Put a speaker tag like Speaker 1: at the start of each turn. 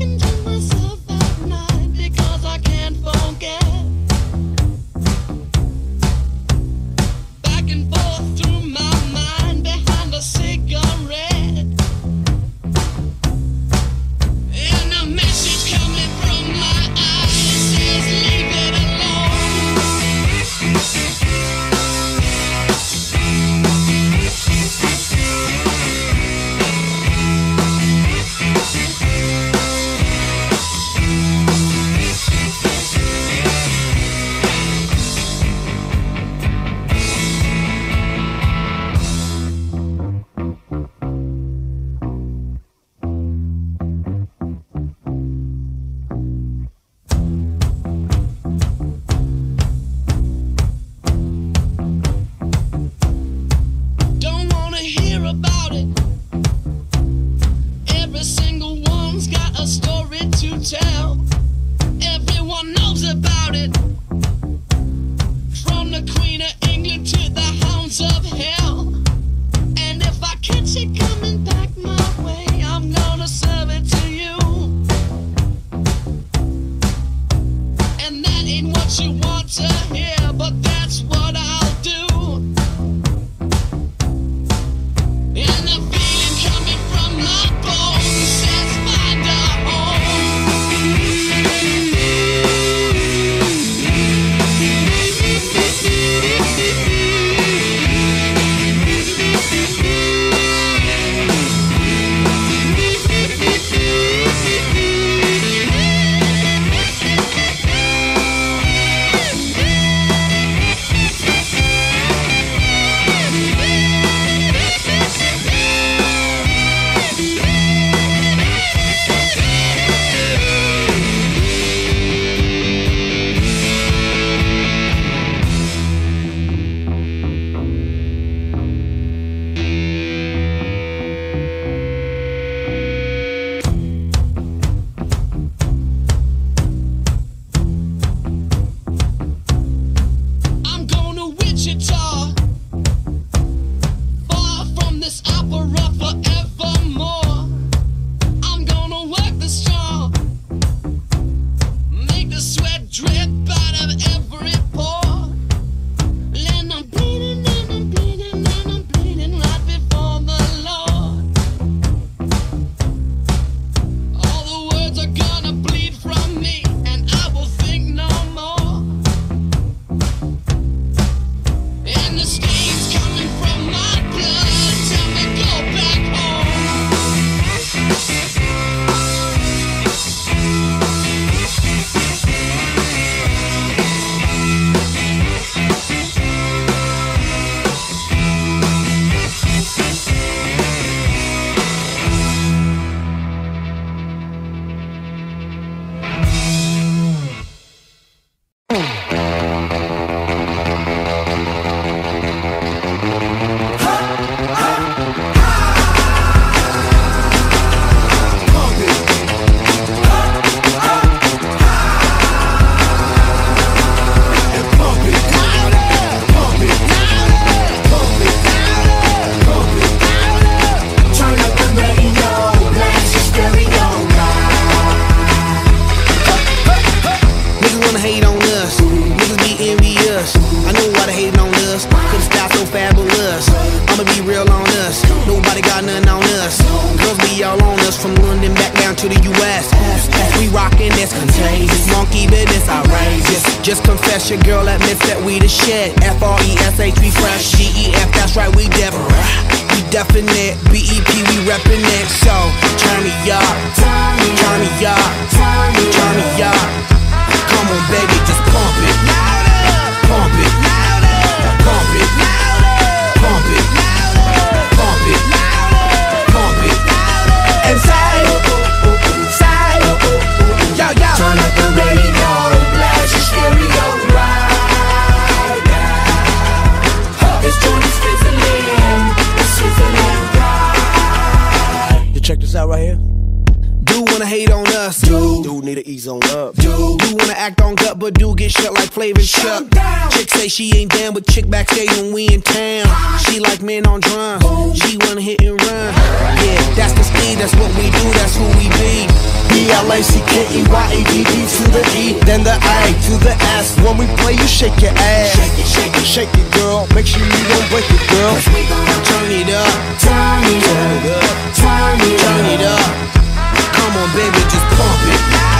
Speaker 1: can do
Speaker 2: myself. Just confess your girl admits that we the shit. F R E S H, we fresh. G E F, that's right, we deaf. We definite. B E P, we reppin' it. So turn me up, turn me up, turn me up. Come on, baby, just pump it.
Speaker 3: Act on gut, but do get shut like Flavor Chuck. Chick say she ain't down, but chick backstage when we in town. She like men on drum. She wanna hit and run. Yeah, that's the speed, that's what we do, that's who we be.
Speaker 4: B-L-A-C-K-E-Y-A-D-D to the E, then the A to the S. When we play, you shake your ass. Shake it, shake it, shake it, girl. Make sure you don't break it, girl.
Speaker 3: Turn it up,
Speaker 5: Turn it up, turn it up,
Speaker 3: turn it up. Come on, baby, just pump it.